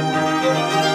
Música